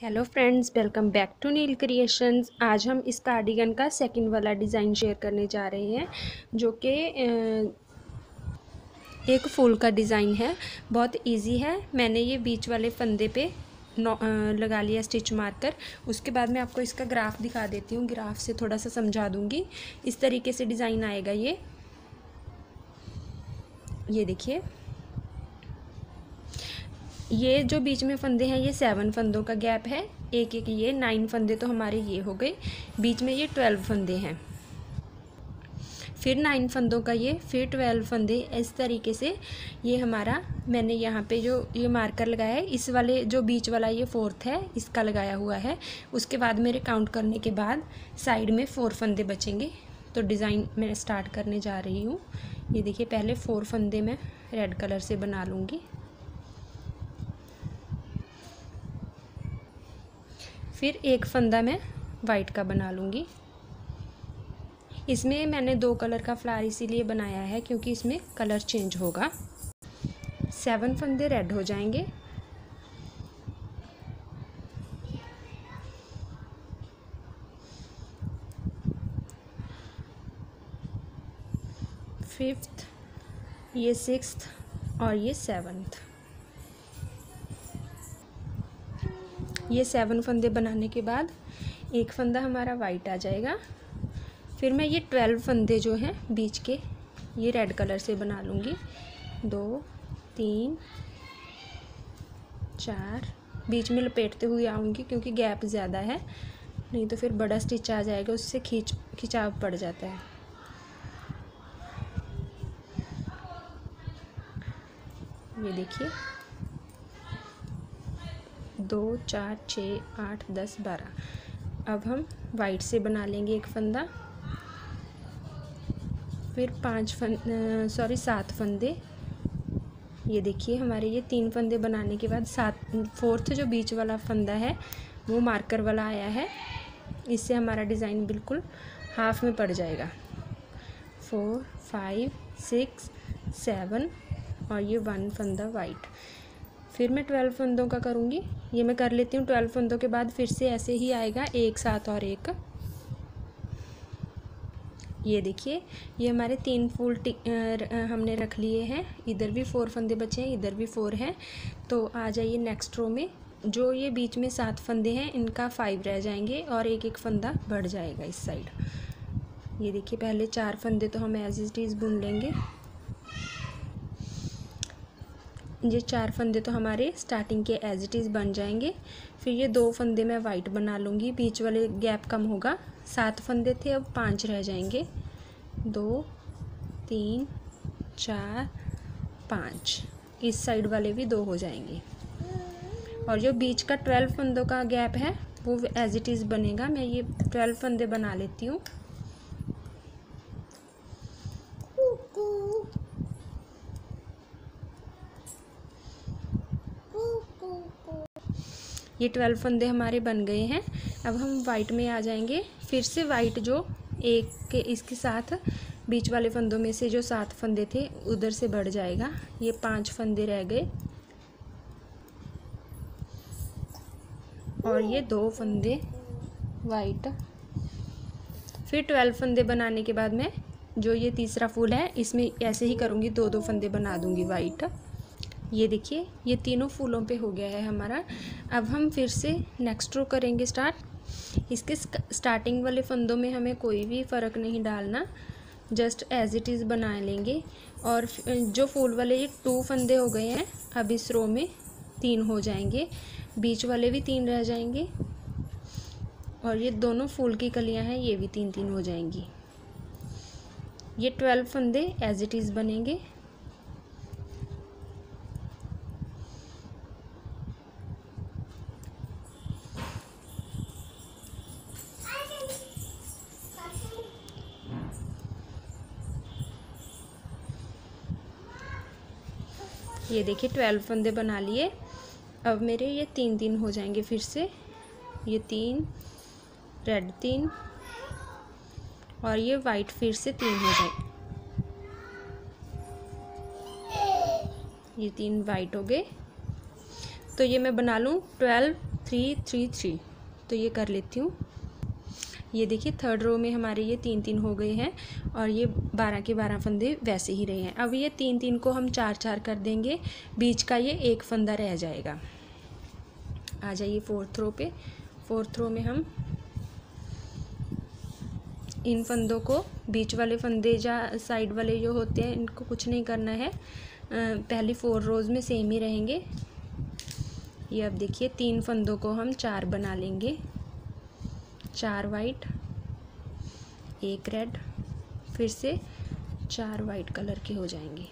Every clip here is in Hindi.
Hello friends, welcome back to Neel creations. आज हम इस कार्डिगन का सेकंड वाला डिज़ाइन शेयर करने जा रहे हैं, जो कि एक फूल का डिज़ाइन है। बहुत इजी है। मैंने ये बीच वाले फंदे पे लगा लिया स्टिच मारकर उसके बाद मैं आपको इसका ग्राफ दिखा देती हूँ। ग्राफ से थोड़ा सा समझा दूँगी। इस तरीके से डिज़ाइन आएगा ये। ये देखिए। ये जो बीच में फंदे हैं, ये सेवन फंदों का गैप है। एक एक ये नाइन फंदे तो हमारे ये हो गए। बीच में ये ट्वेल्व फंदे हैं। फिर नाइन फंदों का ये, फिर ट्वेल्व फंदे। इस तरीके से ये हमारा, मैंने यहाँ पे जो, ये मार्कर लगाया है, इस वाले जो बीच वाला ये फोर्थ है, इसका लगाया हुआ है। उसके बाद मेरे काउंट करने के बाद साइड में फोर फंदे बचेंगे। तो डिज़ाइन मैं स्टार्ट करने जा रही हूँ। ये देखिए, पहले फोर फंदे मैं रेड कलर से बना लूँगी। फिर एक फंदा मैं वाइट का बना लूँगी। इसमें मैंने दो कलर का फ्लावर इसीलिए बनाया है क्योंकि इसमें कलर चेंज होगा। सेवन फंदे रेड हो जाएँगे। फिफ्थ ये सिक्स्थ और ये सेवन्थ ये सेवन फंदे बनाने के बाद एक फंदा हमारा वाइट आ जाएगा। फिर मैं ये ट्वेल्व फंदे जो हैं बीच के, ये रेड कलर से बना लूँगी। दो, तीन, चार। बीच में लपेटते हुए आऊँगी क्योंकि गैप ज़्यादा है, नहीं तो फिर बड़ा स्टिच आ जाएगा, उससे खींच, खिंचाव पड़ जाता है। ये देखिए। दो, चार छः आठ, दस, बारह। अब हम वाइट से बना लेंगे एक फंदा। फिर पाँच फन सॉरी सात फंदे। ये देखिए, हमारे ये तीन फंदे बनाने के बाद सात फोर्थ जो बीच वाला फंदा है, वो मार्कर वाला आया है। इससे हमारा डिज़ाइन बिल्कुल हाफ़ में पड़ जाएगा। फोर फाइव सिक्स सेवन और ये वन फंदा वाइट फिर मैं ट्वेल्व फंदों का करूँगी। ये मैं कर लेती हूँ। ट्वेल्व फंदों के बाद फिर से ऐसे ही आएगा, एक साथ और एक। ये देखिए, ये हमारे तीन फूल हमने रख लिए हैं। इधर भी फोर फंदे बचे हैं, इधर भी फोर हैं। तो आ जाइए नेक्स्ट रो में। जो ये बीच में सात फंदे हैं, इनका फाइव रह जाएँगे और एक एक फंदा बढ़ जाएगा इस साइड ये देखिए, पहले चार फंदे तो हम एज इट इज़ बुन लेंगे। ये चार फंदे तो हमारे स्टार्टिंग के एज इट इज़ बन जाएँगे। फिर ये दो फंदे मैं वाइट बना लूँगी, बीच वाले गैप कम होगा। सात फंदे थे, अब पाँच रह जाएँगे। दो, तीन, चार, पाँच। इस साइड वाले भी दो हो जाएँगे। और जो बीच का ट्वेल्व फंदों का गैप है, वो एज इट इज़ बनेगा। मैं ये ट्वेल्व फंदे बना लेती हूँ। ये ट्वेल्व फंदे हमारे बन गए हैं। अब हम वाइट में आ जाएँगे। फिर से वाइट जो एक के, इसके साथ, बीच वाले फंदों में से जो सात फंदे थे, उधर से बढ़ जाएगा। ये पाँच फंदे रह गए। और ये दो फंदे वाइट फिर ट्वेल्व फंदे बनाने के बाद मैं जो ये तीसरा फूल है, इसमें ऐसे ही करूँगी दो दो फंदे बना दूँगी वाइट ये देखिए, ये तीनों फूलों पे हो गया है हमारा। अब हम फिर से नेक्स्ट रो करेंगे स्टार्ट इसके स्टार्टिंग वाले फंदों में हमें कोई भी फ़र्क नहीं डालना जस्ट एज इट इज़ बना लेंगे। और जो फूल वाले ये टू फंदे हो गए हैं, अब इस रो में तीन हो जाएँगे। बीच वाले भी तीन रह जाएँगे। और ये दोनों फूल की कलियाँ हैं, ये भी तीन तीन हो जाएँगी। ये ट्वेल्व फंदे एज इट इज़ बनेंगे। ये देखिए ट्वेल्व फंदे बना लिए। अब मेरे ये तीन तीन हो जाएँगे फिर से। ये तीन रेड तीन, और ये वाइट फिर से तीन हो जाए। ये तीन वाइट हो गए। तो ये मैं बना लूँ ट्वेल्व थ्री थ्री थ्री तो ये कर लेती हूँ। ये देखिए थर्ड रो में हमारे ये तीन तीन हो गए हैं और ये बारह के बारह फंदे वैसे ही रहे हैं। अब ये तीन तीन को हम चार चार कर देंगे, बीच का ये एक फंदा रह जाएगा। आ जाइए फोर्थ रो पे। फोर्थ रो में हम इन फंदों को, बीच वाले फंदे या साइड वाले जो होते हैं, इनको कुछ नहीं करना है। पहली फोर रोज़ में सेम ही रहेंगे। ये अब देखिए, तीन फंदों को हम चार बना लेंगे। चार वाइट एक रेड फिर से चार वाइट कलर के हो जाएँगे।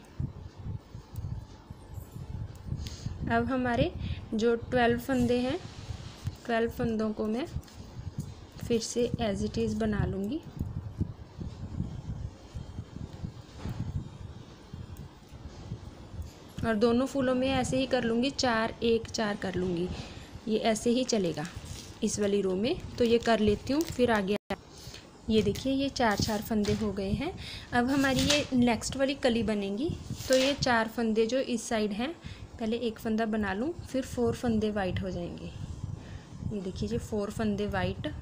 अब हमारे जो ट्वेल्व फंदे हैं ट्वेल्व फंदों को मैं फिर से एज इट इज़ बना लूँगी। और दोनों फूलों में ऐसे ही कर लूँगी, चार एक चार कर लूँगी। ये ऐसे ही चलेगा। इस वाली रो में तो ये कर लेती हूँ, फिर आगे ये देखिए, ये चार चार फंदे हो गए हैं। अब हमारी ये नेक्स्ट वाली कली बनेगी तो ये चार फंदे जो इस साइड हैं, पहले एक फंदा बना लूँ, फिर फोर फंदे वाइट हो जाएँगे। ये देखिए, ये फोर फंदे वाइट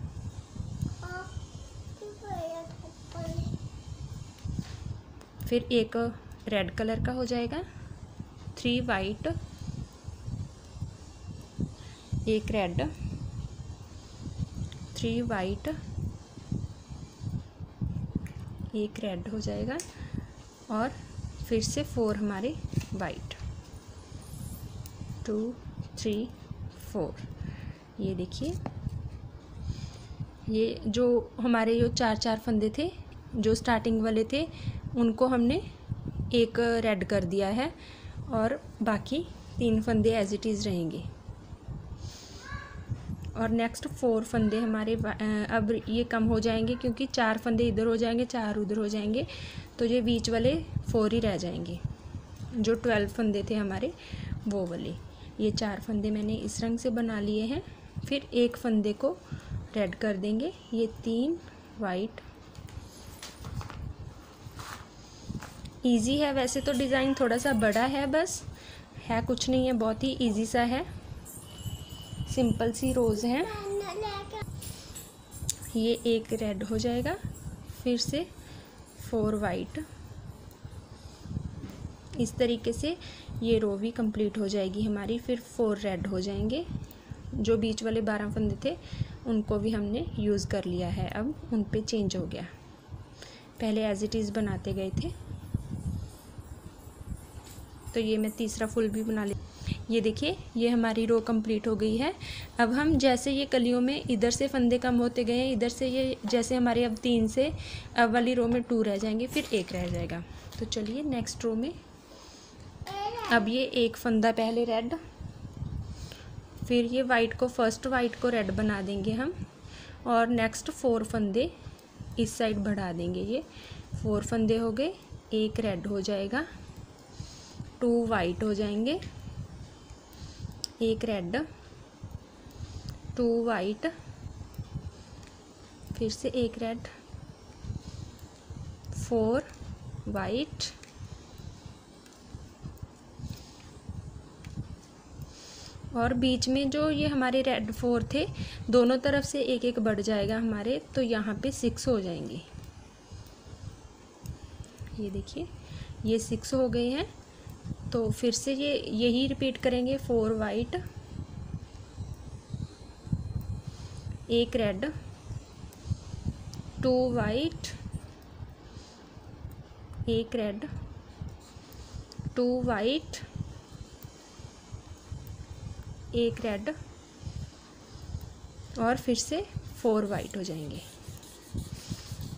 फिर एक रेड कलर का हो जाएगा थ्री वाइट एक रेड थ्री वाइट एक रेड हो जाएगा और फिर से फोर हमारे वाइट। To, three, four. ये देखिए, ये जो हमारे जो चार चार फंदे थे, जो स्टार्टिंग वाले थे, उनको हमने एक रेड कर दिया है और बाकी तीन फंदे एज इट इज़ रहेंगे। और नेक्स्ट फोर फंदे हमारे अब ये कम हो जाएँगे क्योंकि चार फंदे इधर हो जाएँगे, चार उधर हो जाएँगे तो ये बीच वाले फोर ही रह जाएँगे। जो ट्वेल्व फंदे थे हमारे, वो वाले। ये चार फंदे मैंने इस रंग से बना लिए हैं। फिर एक फंदे को रेड कर देंगे। ये तीन वाइट इजी है वैसे तो डिज़ाइन थोड़ा सा बड़ा है बस। है कुछ नहीं है, बहुत ही इजी सा है। सिंपल सी रोज़ हैं। ये एक रेड हो जाएगा, फिर से फोर वाइट। इस तरीके से ये रो भी कंप्लीट हो जाएगी हमारी, फिर फोर रेड हो जाएँगे। जो बीच वाले बारह फंदे थे, उनको भी हमने यूज़ कर लिया है। अब उन पे चेंज हो गया। पहले एज इट इज़ बनाते गए थे। तो ये मैं तीसरा फुल भी बना ले ये देखिए, ये हमारी रो कंप्लीट हो गई है। अब हम जैसे ये कलियों में इधर से फंदे कम होते गए हैं, इधर से ये जैसे हमारे अब तीन से अब वाली रो में टू रह जाएँगे, फिर एक रह जाएगा। तो चलिए नेक्स्ट रो में। अब ये एक फंदा पहले रेड फिर ये वाइट को फ़र्स्ट वाइट को रेड बना देंगे हम, और नेक्स्ट फोर फंदे इस साइड बढ़ा देंगे ये। फोर फंदे हो गए, एक रेड हो जाएगा टू वाइट हो जाएँगे एक रेड, टू वाइट, फिर से एक रेड, फोर वाइट, और बीच में जो ये हमारे रेड फोर थे, दोनों तरफ़ से एक एक बढ़ जाएगा हमारे तो यहाँ पे सिक्स हो जाएँगे। ये देखिए, ये सिक्स हो गए हैं। तो फिर से ये, यही रिपीट करेंगे फोर वाइट एक रेड टू वाइट एक रेड टू वाइट एक रेड और फिर से फोर वाइट हो जाएँगे।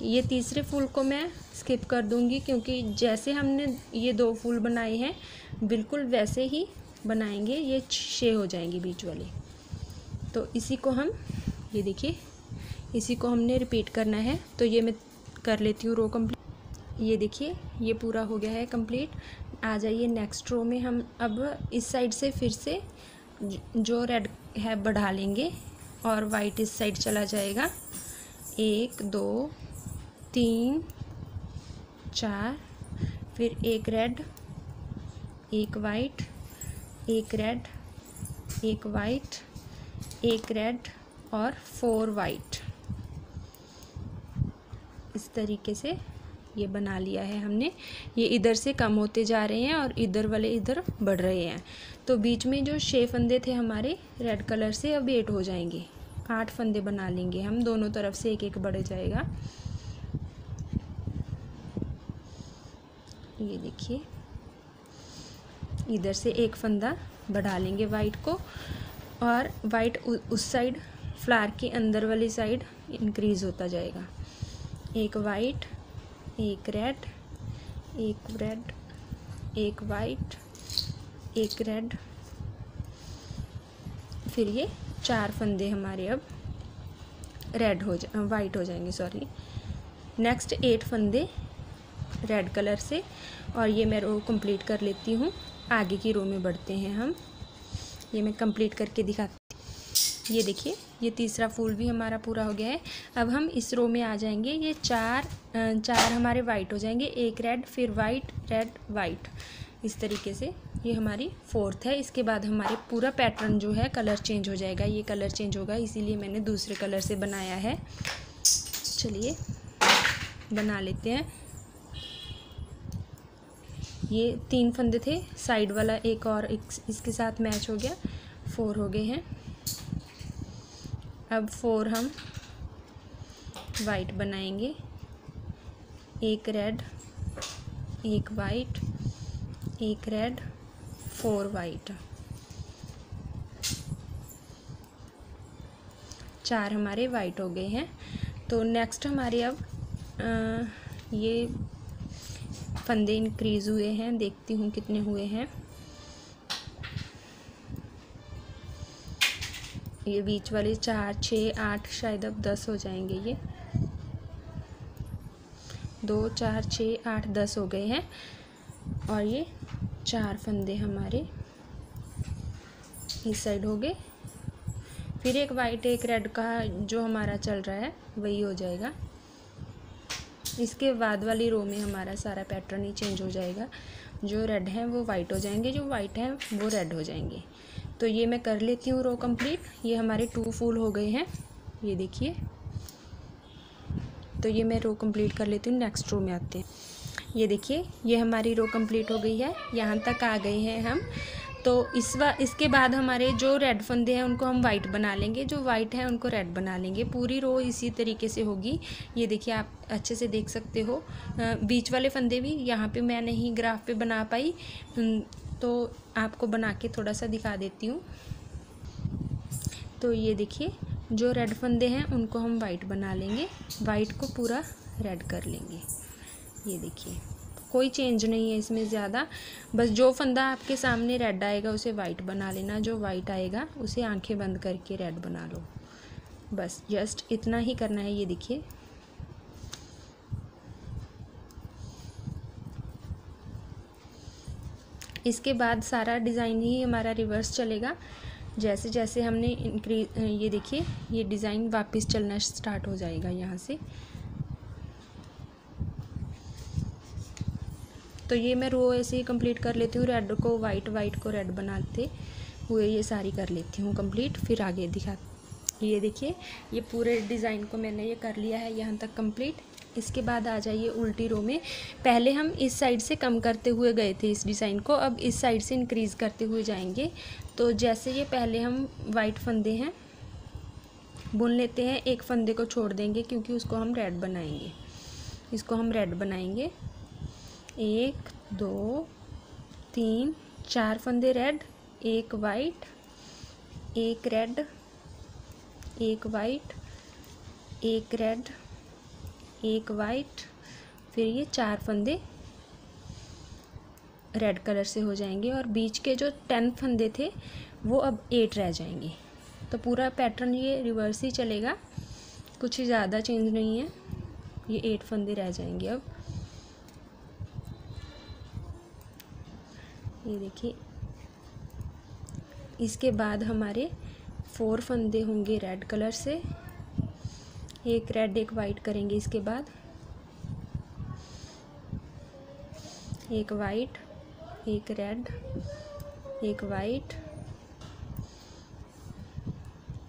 ये तीसरे फूल को मैं स्किप कर दूँगी क्योंकि जैसे हमने ये दो फूल बनाए हैं बिल्कुल वैसे ही बनाएँगे, ये छः हो जाएँगी बीच वाले। तो इसी को हम, ये देखिए, इसी को हमने रिपीट करना है। तो ये मैं कर लेती हूँ रो कंप्लीट ये देखिए, ये पूरा हो गया है कंप्लीट आ जाइए नेक्स्ट रो में हम अब इस साइड से फिर से जो रेड है बढ़ा लेंगे और वाइट इस साइड चला जाएगा। एक, दो, तीन, चार, फिर एक रेड एक वाइट एक रेड एक वाइट एक रेड और फोर वाइट इस तरीके से ये बना लिया है हमने। ये इधर से कम होते जा रहे हैं और इधर वाले इधर बढ़ रहे हैं। तो बीच में जो छः फंदे थे हमारे रेड कलर से अब एट हो जाएँगे। आठ फंदे बना लेंगे हम, दोनों तरफ़ से एक एक बढ़ जाएगा। ये देखिए। इधर से एक फंदा बढ़ा लेंगे वाइट को और वाइट उस साइड फ्लावर के अंदर वाली साइड इंक्रीज होता जाएगा। एक वाइट एक रेड एक रेड एक वाइट एक रेड फिर ये चार फंदे हमारे अब रेड हो जा वाइट हो जाएँगे सॉरी नेक्स्ट एट फंदे रेड कलर से और ये मैं रो कंप्लीट कर लेती हूँ। आगे की रो में बढ़ते हैं हम। ये मैं कंप्लीट करके दिखाती ये देखिए, ये तीसरा फूल भी हमारा पूरा हो गया है। अब हम इस रो में आ जाएँगे। ये चार चार हमारे वाइट हो जाएँगे। एक रेड फिर वाइट रेड वाइट इस तरीके से ये हमारी फोर्थ है। इसके बाद हमारे पूरा पैटर्न जो है कलर चेंज हो जाएगा। ये कलर चेंज होगा, इसीलिए मैंने दूसरे कलर से बनाया है। चलिए, बना लेते हैं। ये तीन फंदे थे साइड वाला एक और एक इसके साथ मैच हो गया फोर हो गए हैं। अब फोर हम वाइट बनाएँगे। एक रेड एक वाइट एक रेड फोर वाइट चार हमारे वाइट हो गए हैं। तो नेक्स्ट हमारे अब आ, ये फंदे इंक्रीज़ हुए हैं, देखती हूँ कितने हुए हैं। ये बीच वाले चार, छः, आठ, शायद अब दस हो जाएँगे ये। दो, चार, छः, आठ, दस हो गए हैं। और ये चार फंदे हमारे इस साइड हो गए। फिर एक वाइट एक रेड का जो हमारा चल रहा है, वही हो जाएगा। इसके बाद वाली रो में हमारा सारा पैटर्न ही चेंज हो जाएगा। जो रेड हैं वो वाइट हो जाएँगे, जो वाइट हैं वो रेड हो जाएँगे। तो ये मैं कर लेती हूँ रो कंप्लीट ये हमारे टू फूल हो गए हैं। ये देखिए। तो ये मैं रो कंप्लीट कर लेती हूँ। नेक्स्ट रो में आते हैं। ये देखिए, ये हमारी रो कंप्लीट हो गई है। यहाँ तक आ गए हैं हम। तो इस बार इसके बाद हमारे जो रेड फंदे हैं, उनको हम वाइट बना लेंगे। जो वाइट हैं, उनको रेड बना लेंगे। पूरी रो इसी तरीके से होगी। ये देखिए, आप अच्छे से देख सकते हो। बीच वाले फंदे भी यहाँ पे मैं नहीं ग्राफ पे बना पाई। तो आपको बना के थोड़ा सा दिखा देती हूँ। तो ये देखिए, जो रेड फंदे हैं, उनको हम वाइट बना लेंगे। वाइट को पूरा रेड कर लेंगे। ये देखिए। कोई चेंज नहीं है इसमें ज़्यादा। बस जो फंदा आपके सामने रेड आएगा, उसे वाइट बना लेना। जो वाइट आएगा, उसे आँखें बंद करके रेड बना लो। बस जस्ट इतना ही करना है, ये देखिए। इसके बाद सारा डिज़ाइन ही हमारा रिवर्स चलेगा। जैसे जैसे हमने इंक्रीज ये देखिए, ये डिज़ाइन वापस चलना स्टार्ट हो जाएगा यहाँ से। तो ये मैं रो ऐसे ही कंप्लीट कर लेती हूँ रेड को वाइट वाइट को रेड बनाते हुए ये सारी कर लेती हूँ कंप्लीट फिर आगे दिखा, ये देखिए, ये पूरे डिज़ाइन को मैंने ये कर लिया है यहाँ तक कंप्लीट इसके बाद आ जाइए उल्टी रो में। पहले हम इस साइड से कम करते हुए गए थे इस डिज़ाइन को, अब इस साइड से इंक्रीज़ करते हुए जाएँगे। तो जैसे ये पहले हम वाइट फंदे हैं, बुन लेते हैं, एक फंदे को छोड़ देंगे क्योंकि उसको हम रेड बनाएँगे। इसको हम रेड बनाएँगे। एक, दो, तीन, चार फंदे रेड, एक वाइट, एक रेड, एक वाइट, एक रेड, एक वाइट, फिर ये चार फंदे रेड कलर से हो जाएँगे और बीच के जो टेन फंदे थे, वो अब एट रह जाएँगे। तो पूरा पैटर्न ये रिवर्स ही चलेगा, कुछ ज़्यादा चेंज नहीं है, ये एट फंदे रह जाएँगे अब। ये देखिए। इसके बाद हमारे फोर फंदे होंगे रेड कलर से। एक रेड, एक वाइट करेंगे इसके बाद। एक वाइट, एक रेड, एक वाइट,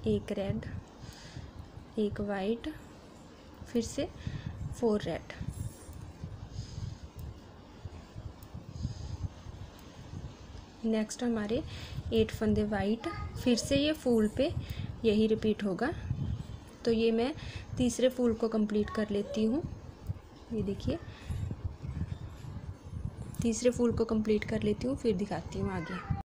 एक रेड, एक वाइट, फिर से फोर रेड। नेक्स्ट हमारे एट फंदे वाइट फिर से ये फूल पे यही रिपीट होगा। तो ये मैं तीसरे फूल को कंप्लीट कर लेती हूँ। ये देखिए। तीसरे फूल को कंप्लीट कर लेती हूँ, फिर दिखाती हूँ आगे।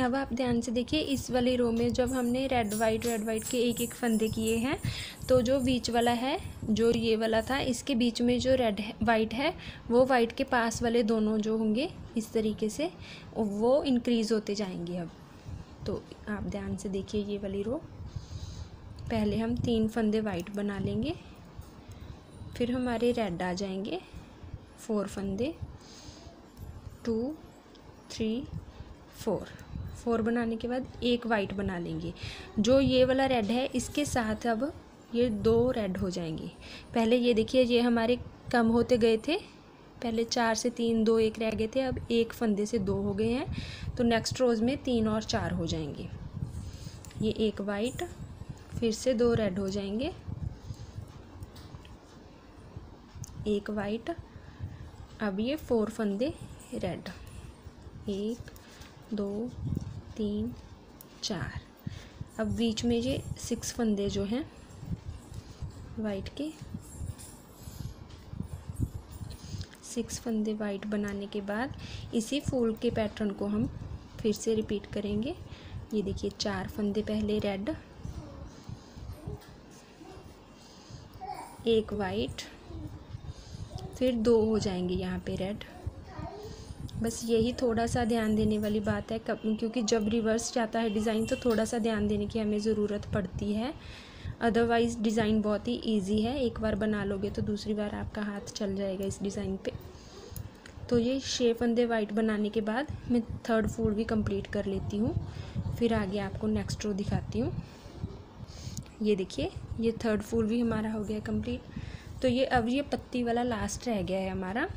अब आप ध्यान से देखिए, इस वाली रो में जब हमने रेड वाइट रेड वाइट के एक एक फंदे किए हैं तो जो बीच वाला है, जो ये वाला था, इसके बीच में जो रेड वाइट है, वो वाइट के पास वाले दोनों जो होंगे, इस तरीके से, वो इंक्रीज़ होते जाएँगे अब। तो आप ध्यान से देखिए ये वाली रो पहले हम तीन फंदे वाइट बना लेंगे, फिर हमारे रेड आ जाएँगे फोर फंदे टू थ्री फोर फोर बनाने के बाद एक वाइट बना लेंगे। जो ये वाला रेड है, इसके साथ अब ये दो रेड हो जाएँगे। पहले ये देखिए, ये हमारे कम होते गए थे। पहले चार से तीन, दो एक रह गए थे, अब एक फंदे से दो हो गए हैं। तो नेक्स्ट रोज़ में तीन और चार हो जाएँगे। ये एक वाइट फिर से दो रेड हो जाएँगे। एक वाइट अब ये फोर फंदे रेड एक, दो तीन, चार। अब बीच में ये सिक्स फंदे जो हैं वाइट के सिक्स फंदे वाइट बनाने के बाद इसी फूल के पैटर्न को हम फिर से रिपीट करेंगे। ये देखिए, चार फंदे पहले रेड एक वाइट फिर दो हो जाएँगे यहाँ पे रेड बस यही थोड़ा सा ध्यान देने वाली बात है क्योंकि जब रिवर्स जाता है डिज़ाइन तो थोड़ा सा ध्यान देने की हमें ज़रूरत पड़ती है। अदरवाइज़ डिज़ाइन बहुत ही इजी है, एक बार बना लोगे तो दूसरी बार आपका हाथ चल जाएगा इस डिज़ाइन पे। तो ये छः फंदे वाइट बनाने के बाद मैं थर्ड फूल भी कंप्लीट कर लेती हूँ, फिर आगे आपको नेक्स्ट रो दिखाती हूँ। ये देखिए, ये थर्ड फूल भी हमारा हो गया कंप्लीट तो ये, अब ये पत्ती वाला लास्ट रह गया है हमारा।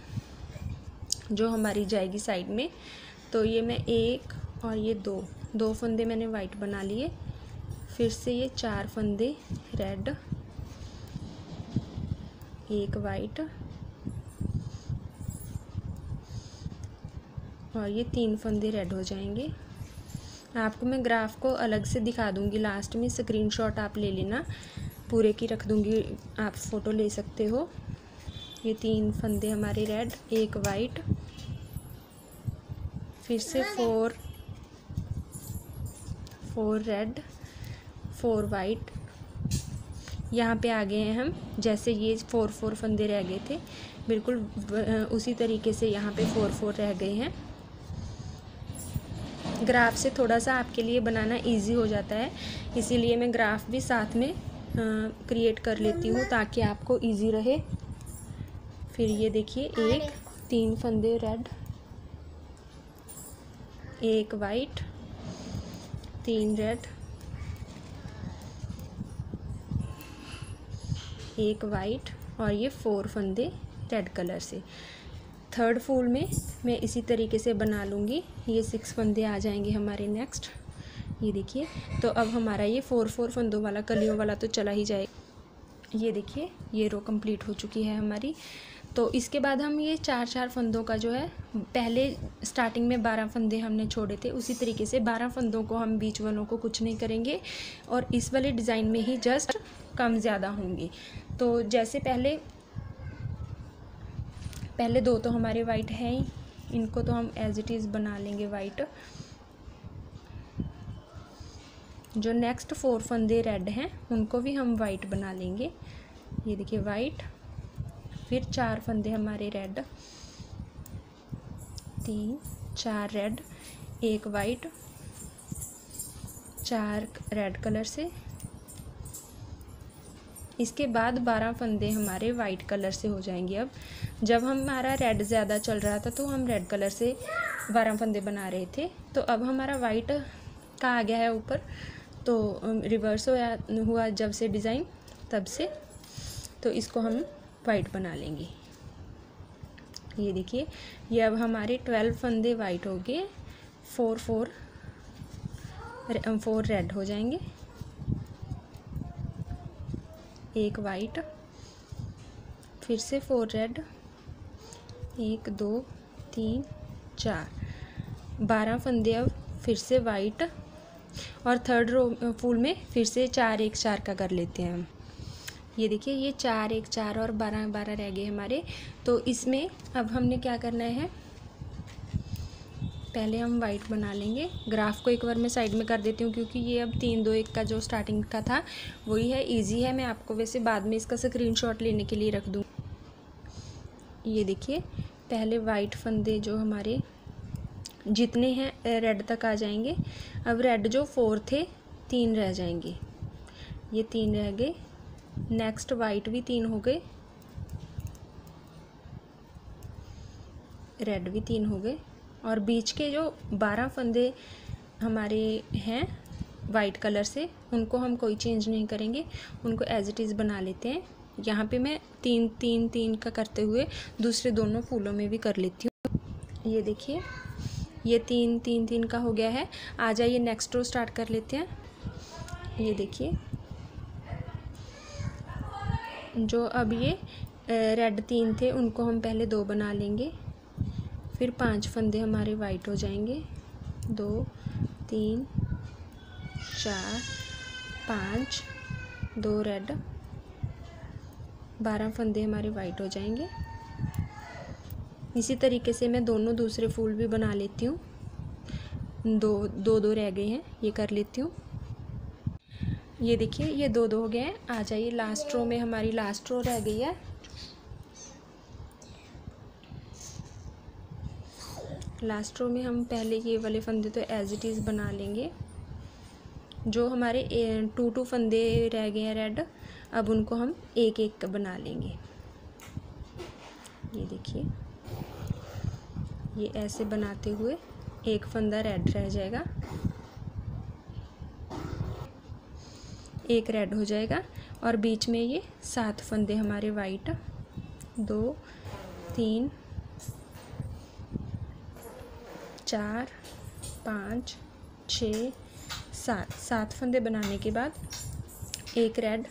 जो हमारी जाएगी साइड में। तो ये मैं एक और ये दो। दो फंदे मैंने वाइट बना लिए। फिर से ये चार फंदे रेड एक वाइट और ये तीन फंदे रेड हो जाएँगे। आपको मैं ग्राफ को अलग से दिखा दूँगी। लास्ट में स्क्रीनशॉट आप ले लेना। पूरे की रख दूँगी। आप फ़ोटो ले सकते हो। ये तीन फंदे हमारे रेड एक वाइट फिर से four four red four white यहाँ पे आ गए हैं हम, जैसे ये फोर फोर फंदे रह गए थे, बिल्कुल उसी तरीके से यहाँ पे फोर फोर रह गए हैं। ग्राफ से थोड़ा सा आपके लिए बनाना इजी हो जाता है, इसीलिए मैं ग्राफ भी साथ में क्रिएट कर लेती हूँ ताकि आपको इजी रहे। फिर ये देखिए, एक, तीन फंदे रेड एक वाइट तीन रेड एक वाइट और ये फोर फंदे रेड कलर से। थर्ड फूल में मैं इसी तरीके से बना लूँगी। ये सिक्स फंदे आ जाएँगे हमारे नेक्स्ट ये देखिए तो अब हमारा ये फोर फोर फंदों वाला कलियों वाला तो चला ही जाए। ये देखिए, ये रो कंप्लीट हो चुकी है हमारी। तो इसके बाद हम ये चार चार फंदों का जो है, पहले स्टार्टिंग में बारह फंदे हमने छोड़े थे, उसी तरीके से बारह फंदों को हम बीच वालों को कुछ नहीं करेंगे और इस वाले डिज़ाइन में ही जस्ट कम ज़्यादा होंगे। तो जैसे पहले पहले दो तो हमारे वाइट हैं ही, इनको तो हम एज इट इज़ बना लेंगे वाइट जो नेक्स्ट फोर फंदे रेड हैं, उनको भी हम वाइट बना लेंगे। ये देखिए वाइट फिर चार फंदे हमारे रेड तीन, चार रेड एक वाइट चार रेड कलर से। इसके बाद बारह फंदे हमारे वाइट कलर से हो जाएँगे अब। जब हमारा रेड ज़्यादा चल रहा था तो हम रेड कलर से बारह फंदे बना रहे थे। तो अब हमारा वाइट का आ गया है ऊपर। तो रिवर्स होया हुआ जब से डिज़ाइन तब से। तो इसको हम वाइट बना लेंगे। ये देखिए, ये अब हमारे ट्वेल्व फंदे वाइट हो गए। फोर फोर फोर रेड हो जाएँगे। एक वाइट फिर से फोर रेड एक, दो, तीन, चार। बारह फंदे अब फिर से वाइट और थर्ड रो फूल में फिर से चार एक चार का कर लेते हैं हम। ये देखिए, ये चार एक चार और बारह बारह रह गए हमारे। तो इसमें अब हमने क्या करना है? पहले हम वाइट बना लेंगे। ग्राफ को एक बार मैं साइड में कर देती हूँ, क्योंकि ये अब तीन दो एक का जो स्टार्टिंग का था, वही है इजी है। मैं आपको वैसे बाद में इसका स्क्रीनशॉट लेने के लिए रख दूँ। ये देखिए, पहले वाइट फंदे जो हमारे जितने हैं रेड तक आ जाएँगे। अब रेड जो फोर थे, तीन रह जाएँगे। ये तीन रह गए। नेक्स्ट वाइट भी तीन हो गए. रेड भी तीन हो गए. और बीच के जो बारह फंदे हमारे हैं वाइट कलर से, उनको हम कोई चेंज नहीं करेंगे. उनको एज इट इज़ बना लेते हैं. यहाँ पे मैं तीन तीन तीन का करते हुए दूसरे दोनों फूलों में भी कर लेती हूँ. ये देखिए, ये तीन तीन तीन का हो गया है. आ जाइए नेक्स्ट रो स्टार्ट कर लेते हैं. ये देखिए जो अब ये रेड तीन थे, उनको हम पहले दो बना लेंगे। फिर पाँच फंदे हमारे वाइट हो जाएँगे। दो, तीन, चार, पाँच, दो रेड बारह फंदे हमारे वाइट हो जाएँगे। इसी तरीके से मैं दोनों दूसरे फूल भी बना लेती हूँ। दो दो दो रह गए हैं, ये कर लेती हूँ। ये देखिए, ये दो दो हो गए हैं। आ जाइए लास्ट रो में हमारी लास्ट रो रह गई है। लास्ट रो में हम पहले ये वाले फंदे तो एज इट इज़ बना लेंगे। जो हमारे टू टू फंदे रह गए हैं रेड अब उनको हम एक एक बना लेंगे। ये देखिए, ये ऐसे बनाते हुए एक फंदा रेड रह जाएगा। एक रेड हो जाएगा और बीच में ये सात फंदे हमारे वाइट दो, तीन, चार, पाँच, छ, सात। सात फंदे बनाने के बाद एक रेड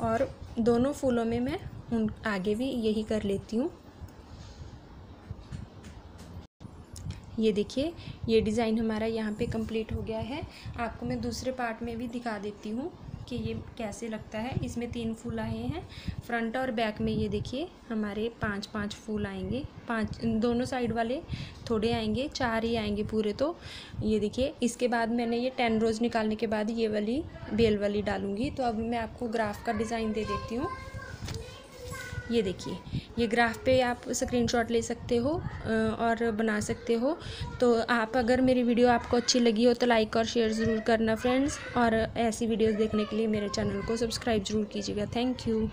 और दोनों फूलों में मैं उन आगे भी यही कर लेती हूँ। ये देखिए, ये डिज़ाइन हमारा यहाँ पे कंप्लीट हो गया है। आपको मैं दूसरे पार्ट में भी दिखा देती हूँ। कि ये कैसे लगता है। इसमें तीन फूल आए हैं। फ्रंट और बैक में ये देखिए, हमारे पाँच पाँच फूल आएँगे। पाँच, दोनों साइड वाले थोड़े आएँगे, चार ही आएँगे पूरे तो। ये देखिए, इसके बाद मैंने ये टेन रोज़ निकालने के बाद ये वाली बेल वाली डालूँगी। तो अब मैं आपको ग्राफ का डिज़ाइन दे देती हूँ। ये देखिए, ये ग्राफ पे आप स्क्रीनशॉट ले सकते हो और बना सकते हो। तो आप अगर मेरी वीडियो आपको अच्छी लगी हो तो लाइक और शेयर ज़रूर करना फ्रेंड्स और ऐसी वीडियोस देखने के लिए मेरे चैनल को सब्सक्राइब ज़रूर कीजिएगा। Thank you